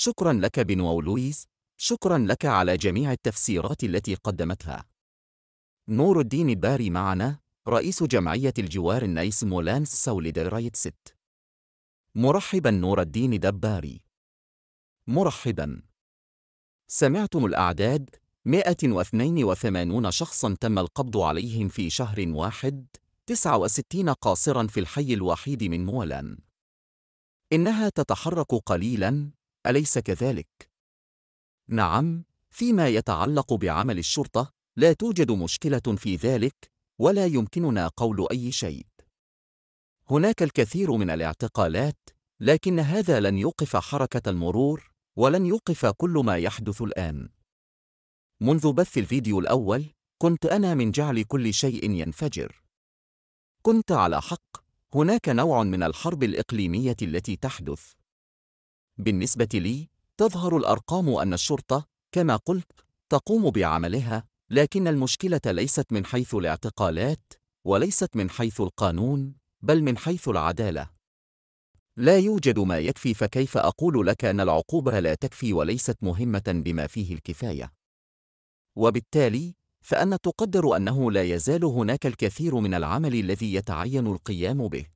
شكرا لك بنواو لويس شكرا لك على جميع التفسيرات التي قدمتها. نور الدين الباري معنا رئيس جمعية الجوار النيس مولانس Solidarité Est. مرحبا نور الدين دباري. مرحبا. سمعتم الأعداد 182 شخصا تم القبض عليهم في شهر واحد 69 قاصرا في الحي الوحيد من مولان. إنها تتحرك قليلا أليس كذلك؟ نعم فيما يتعلق بعمل الشرطة لا توجد مشكلة في ذلك ولا يمكننا قول أي شيء. هناك الكثير من الاعتقالات لكن هذا لن يوقف حركة المرور ولن يوقف كل ما يحدث الآن. منذ بث الفيديو الأول كنت أنا من جعل كل شيء ينفجر. كنت على حق هناك نوع من الحرب الإقليمية التي تحدث. بالنسبة لي تظهر الأرقام أن الشرطة كما قلت تقوم بعملها لكن المشكلة ليست من حيث الاعتقالات وليست من حيث القانون بل من حيث العدالة. لا يوجد ما يكفي فكيف أقول لك أن العقوبة لا تكفي وليست مهمة بما فيه الكفاية؟ وبالتالي فأن تقدر أنه لا يزال هناك الكثير من العمل الذي يتعين القيام به.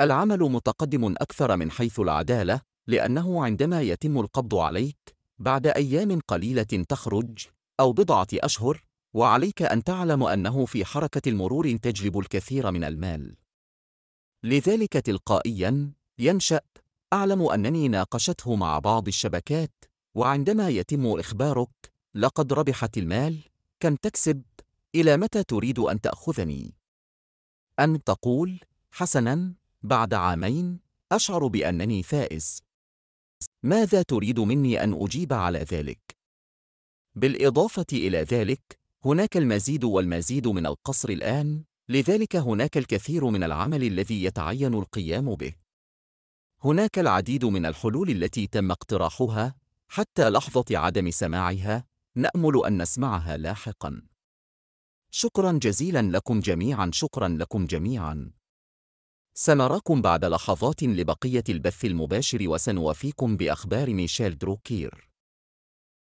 العمل متقدم أكثر من حيث العدالة لأنه عندما يتم القبض عليك بعد أيام قليلة تخرج أو بضعة أشهر وعليك أن تعلم أنه في حركة المرور تجلب الكثير من المال. لذلك تلقائيا ينشأ أعلم أنني ناقشته مع بعض الشبكات وعندما يتم إخبارك لقد ربحت المال كم تكسب؟ إلى متى تريد أن تأخذني؟ أن تقول حسنا بعد عامين أشعر بأنني فائز. ماذا تريد مني أن أجيب على ذلك؟ بالإضافة إلى ذلك هناك المزيد والمزيد من القصر الآن لذلك هناك الكثير من العمل الذي يتعين القيام به. هناك العديد من الحلول التي تم اقتراحها حتى لحظة عدم سماعها نأمل أن نسمعها لاحقاً. شكراً جزيلاً لكم جميعاً شكراً لكم جميعاً. سنراكم بعد لحظات لبقية البث المباشر وسنوافيكم بأخبار ميشيل دروكير.